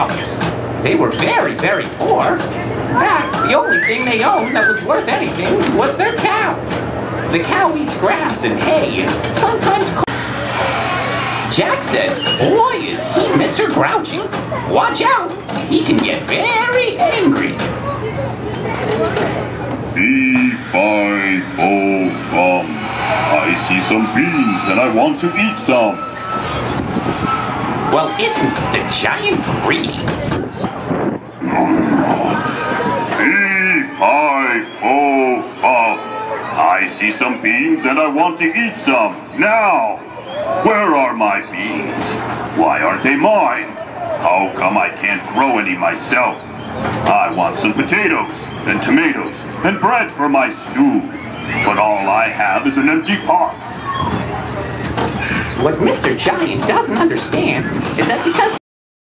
house. They were very, very poor. In fact, the only thing they owned that was worth anything was their cow. The cow eats grass and hay and sometimes. Jack says, boy, is he Mr. Grouchy. Watch out, he can get very angry. Fee, fi, fo. I see some beans and I want to eat some. Well, isn't the giant fum. I see some beans and I want to eat some. Now! Where are my beans? Why aren't they mine? How come I can't grow any myself? I want some potatoes and tomatoes and bread for my stew. But all I have is an empty pot. What Mr. Giant doesn't understand is that because